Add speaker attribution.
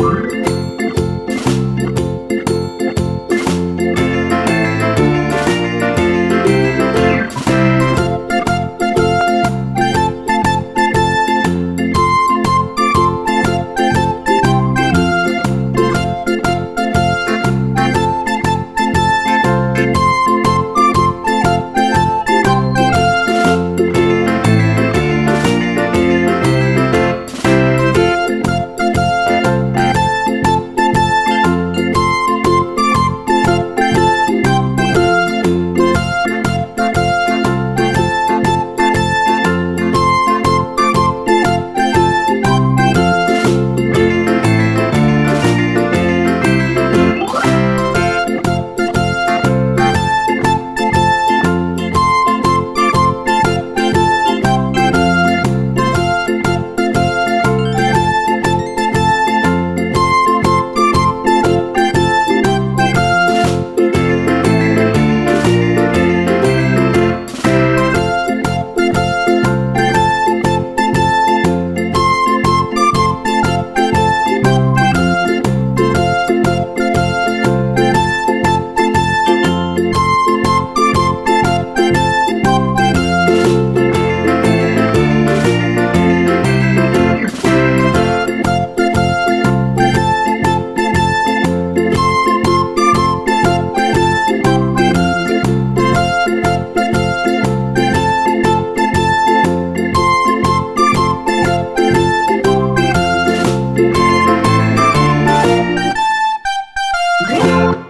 Speaker 1: Música Música